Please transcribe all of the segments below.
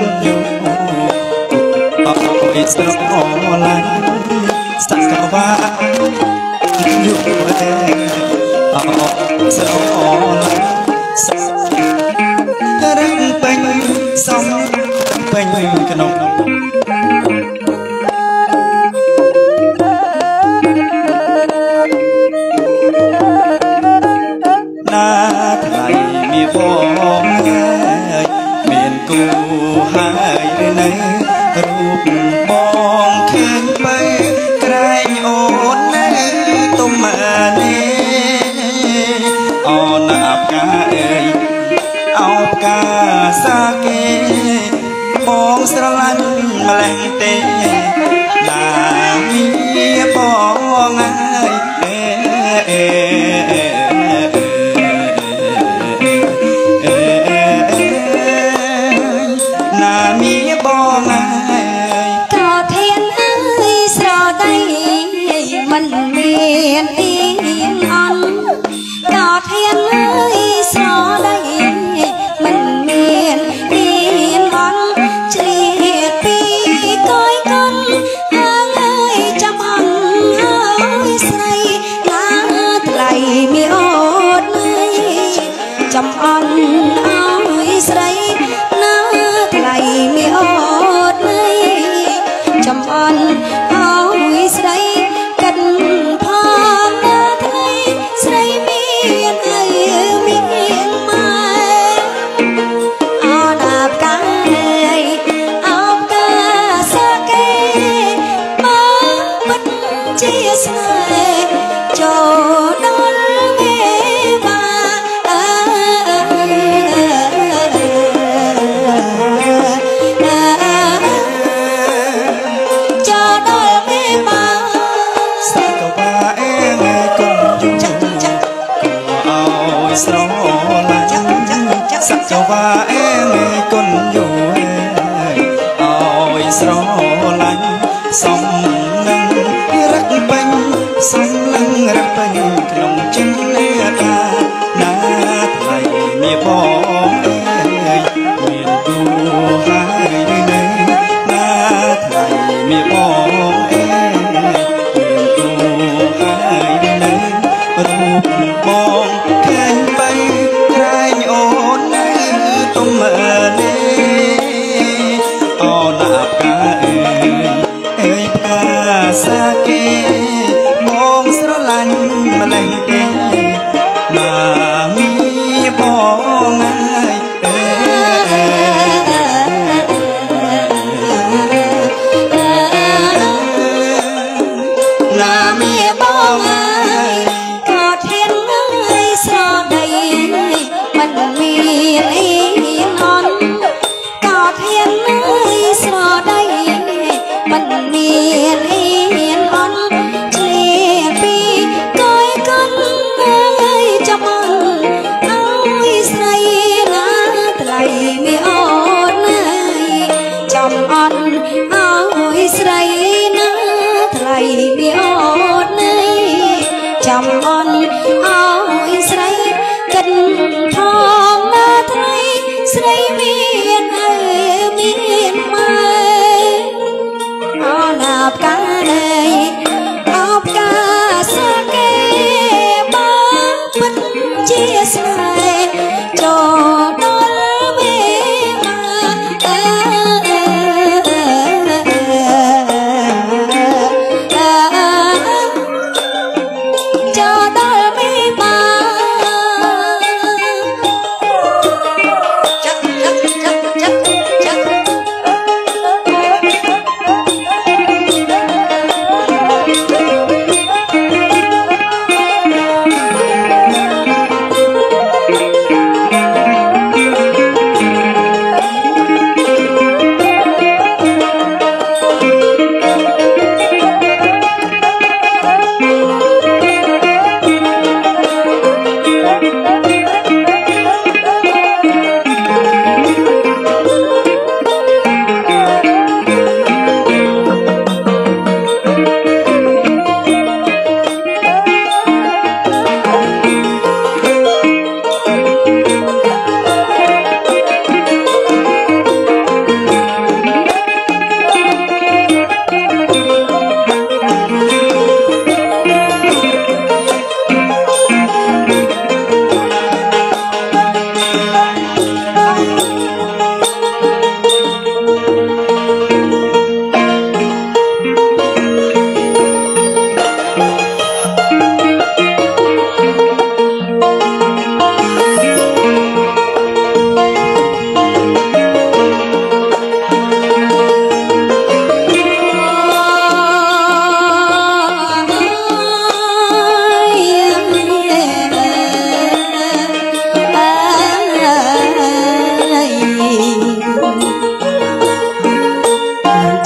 cơn nhiều tội sớm ngỏ lành sắc cao vang nhiều về tội sớm ngỏ lành sắc răng bênh sóng bênh cái ស្រឡាញ់ម្លេះទេ me on.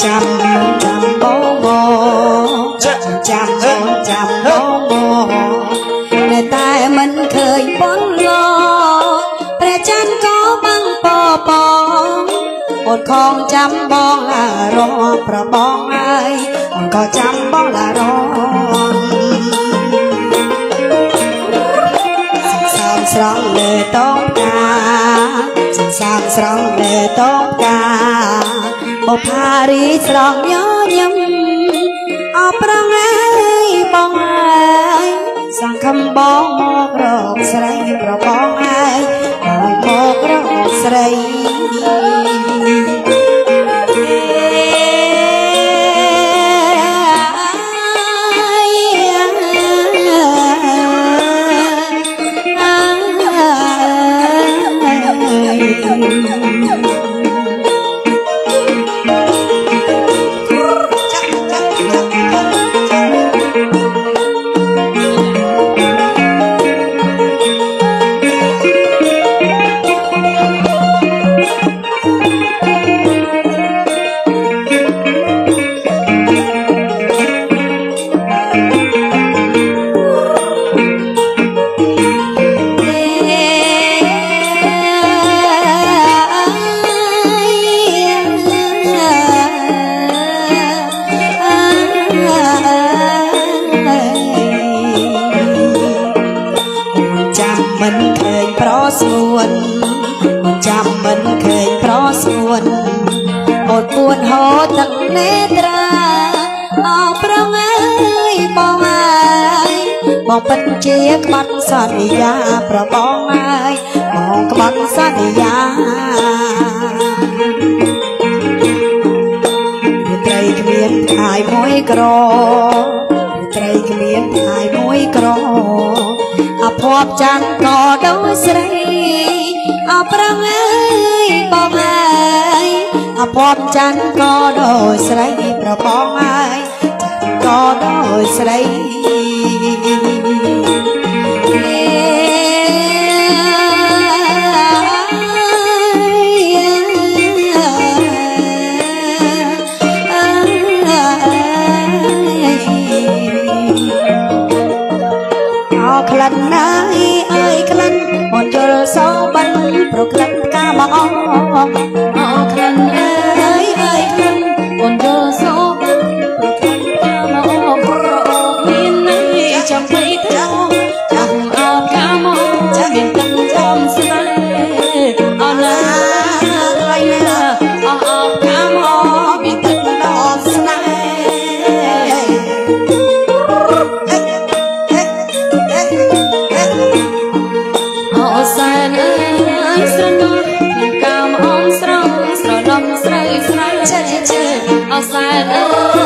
ចាំចាំបងមកចាំចាំចាំបងមកតែតែមិនឃើញបងឡព្រះច័ន្ទក៏បាំងពបងអូនខងចាំបងឡារងប្របងហើយអូនក៏ចាំបងឡារងសាមស្រង់លើតងកាសង្សាមស្រង់លើតងកា អូផារីស្រង់ញញឹម ក្បត់សន្យាប្របងអើយបងក្បត់សន្យាមានត្រីគ្មានផ្កាយមួយក្រមានត្រីគ្មានផ្កាយមួយក្រអភ័ព្វច័ន្ទក៏ដូចស្រីអប្រងអើយបងអើយអភ័ព្វច័ន្ទក៏ដូចស្រីប្របងអើយក៏ដូចស្រី រក្លិនផ្កាមកអ អោសែន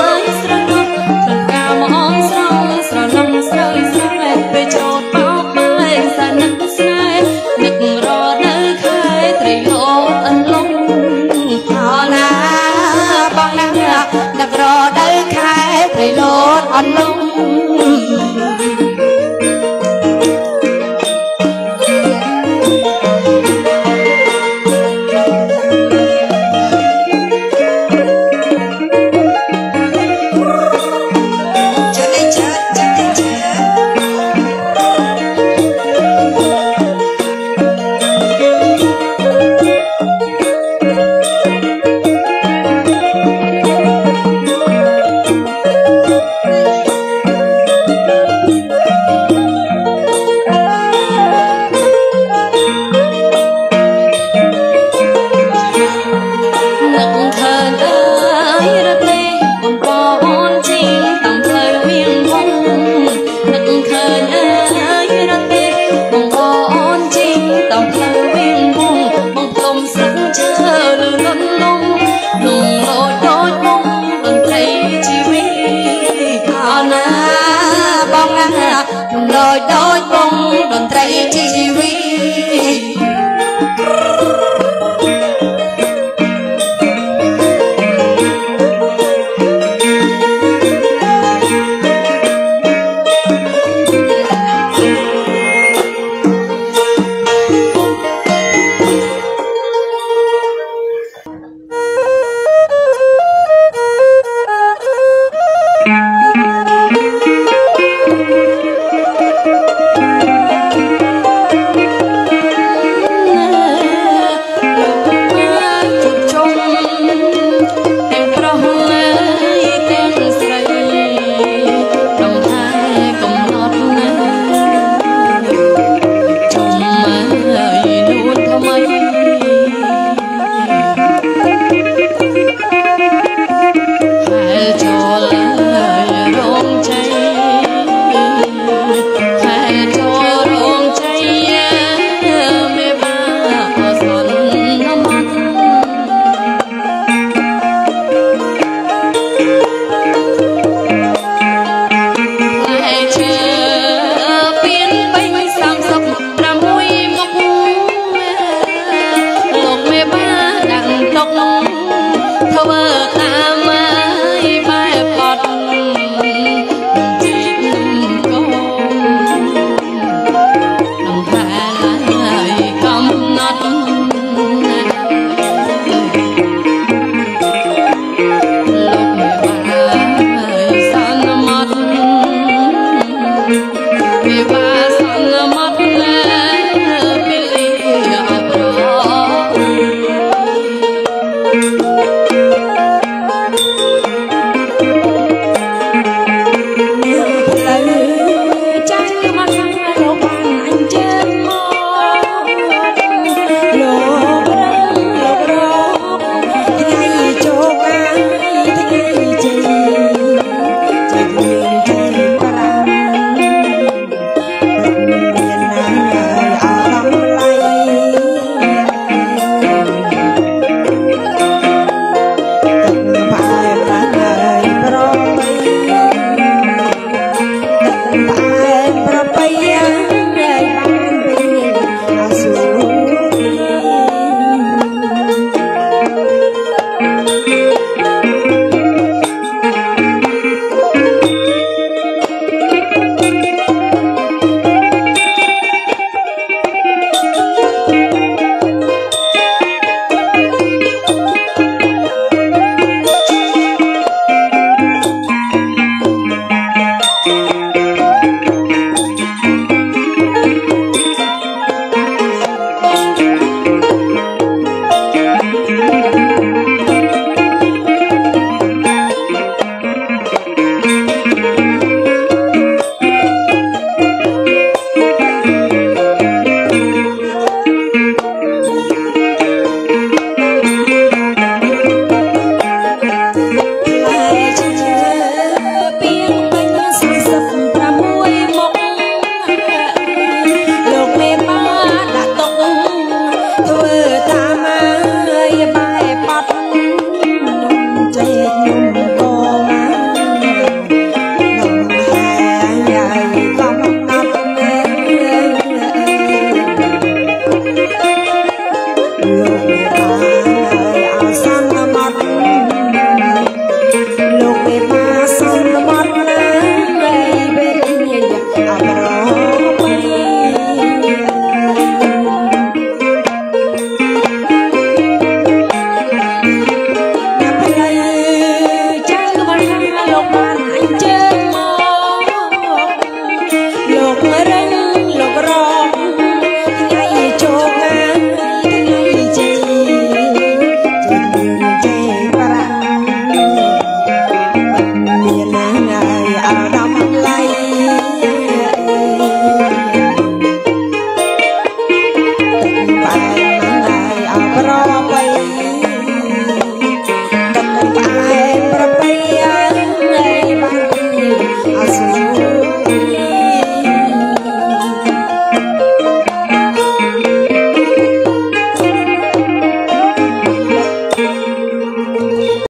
que va.